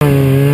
嗯。